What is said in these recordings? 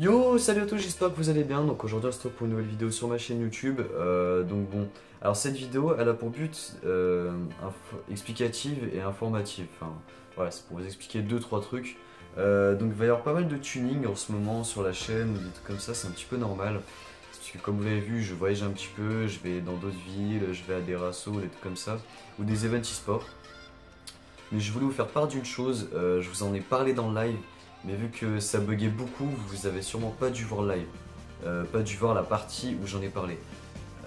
Yo, salut à tous, j'espère que vous allez bien. Donc aujourd'hui on se retrouve pour une nouvelle vidéo sur ma chaîne YouTube. Euh, donc bon, alors cette vidéo elle a pour but euh, explicative et informative. Enfin voilà, c'est pour vous expliquer deux trois trucs. Euh, donc il va y avoir pas mal de tuning en ce moment sur la chaîne ou des trucs comme ça, c'est un petit peu normal. Parce que comme vous l'avez vu, je voyage un petit peu, je vais dans d'autres villes, je vais à des rassos, des trucs comme ça, ou des events e-sport. Mais je voulais vous faire part d'une chose, je vous en ai parlé dans le live. Mais vu que ça buguait beaucoup, vous avez sûrement pas dû voir live. Euh, pas dû voir la partie où j'en ai parlé.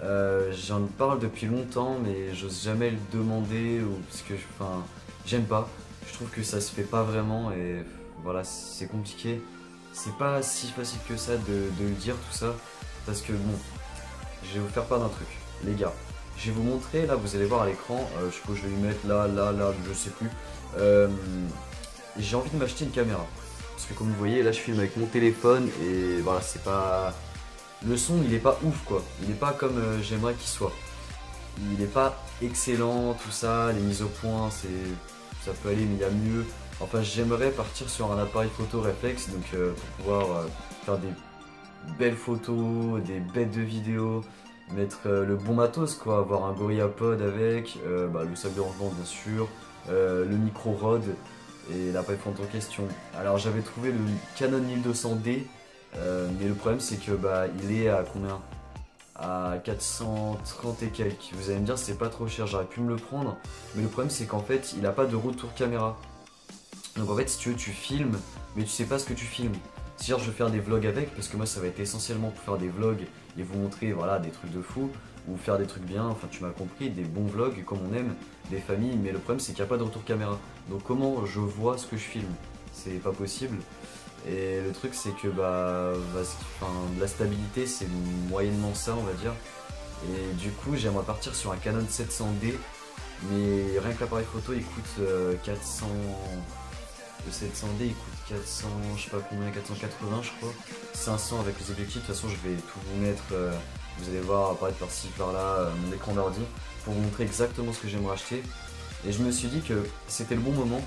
Euh, j'en parle depuis longtemps, mais j'ose jamais le demander ou parce que, enfin, j'aime pas. Je trouve que ça se fait pas vraiment et voilà, c'est compliqué. C'est pas si facile que ça de, le dire tout ça, parce que bon, je vais vous faire part d'un truc, les gars. Je vais vous montrer, là vous allez voir à l'écran, euh, je je vais lui mettre là, là, là, je sais plus. J'ai envie de m'acheter une caméra. Parce que comme vous voyez, là je filme avec mon téléphone et voilà, c'est pas... Le son, il est pas ouf quoi. Il est pas comme euh, j'aimerais qu'il soit. Il est pas excellent, tout ça, les mises au point, c'est... Ça peut aller, mais il y a mieux. Enfin, j'aimerais partir sur un appareil photo réflexe, donc euh, pour pouvoir euh, faire des belles photos, des bêtes de vidéos, mettre le bon matos quoi, avoir un GorillaPod avec, bah, le sac de rangement bien sûr, le micro Rode, et l'appareil photo en question. Alors j'avais trouvé le Canon 1200D, euh, mais le problème c'est que bah il est à combien? À 430 et quelques. Vous allez me dire c'est pas trop cher, j'aurais pu me le prendre, mais le problème c'est qu'en fait il a pas de retour caméra. Donc en fait si tu veux tu filmes, mais tu sais pas ce que tu filmes. Je veux faire des vlogs avec, parce que moi ça va être essentiellement pour faire des vlogs et vous montrer voilà des trucs de fou, ou faire des trucs bien, enfin tu m'as compris, des bons vlogs comme on aime, des familles, mais le problème c'est qu'il n'y a pas de retour caméra. Donc comment je vois ce que je filme? C'est pas possible. Et le truc c'est que bah, la stabilité c'est moyennement ça on va dire. Et du coup j'aimerais partir sur un Canon 700D, mais rien que l'appareil photo il coûte 400... Le 700D il coûte 400, je sais pas combien, 480 je crois. 500 avec les objectifs, de toute façon je vais tout vous mettre... Euh, vous allez voir apparaître par-ci par-là euh, mon écran d'ordi pour vous montrer exactement ce que j'aimerais acheter. Et je me suis dit que c'était le bon moment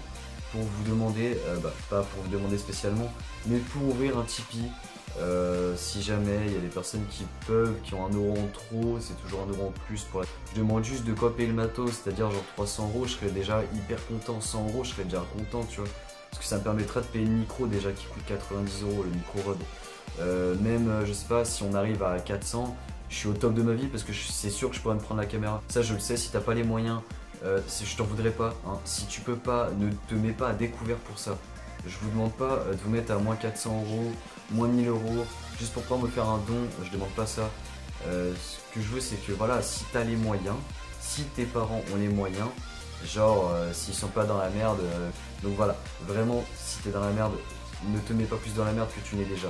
pour vous demander, euh, bah, pas pour vous demander spécialement, mais pour ouvrir un Tipeee. Si jamais il y a des personnes qui peuvent, qui ont un euro en trop, c'est toujours un euro en plus pour Je demande juste de quoi payer le matos, c'est-à-dire genre 300 euros, je serais déjà hyper content, 100 euros, je serais déjà content, tu vois. Ça me permettra de payer le micro déjà qui coûte 90 euros, le micro Rode. même, je sais pas, si on arrive à 400, je suis au top de ma vie parce que c'est sûr que je pourrais me prendre la caméra. Ça, je le sais, si t'as pas les moyens, euh, je t'en voudrais pas. Hein. Si tu peux pas, ne te mets pas à découvert pour ça. Je vous demande pas euh, de vous mettre à moins 400 euros, moins 1000 euros, juste pour pouvoir me faire un don, je demande pas ça. Euh, ce que je veux, c'est que voilà, si t'as les moyens, si tes parents ont les moyens, genre s'ils sont pas dans la merde, donc voilà, vraiment, si t'es dans la merde, ne te mets pas plus dans la merde que tu n'es déjà.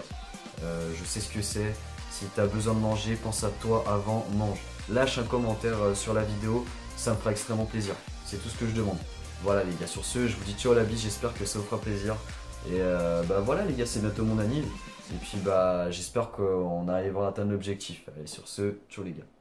je sais ce que c'est, si tu as besoin de manger, pense à toi avant, mange. Lâche un commentaire euh, sur la vidéo, ça me fera extrêmement plaisir. C'est tout ce que je demande. Voilà les gars, sur ce, je vous dis ciao la bise, j'espère que ça vous fera plaisir. Et euh, bah voilà les gars, c'est bientôt mon anniv. Et puis bah j'espère qu'on arrivera à atteindre l'objectif. Allez sur ce, ciao les gars.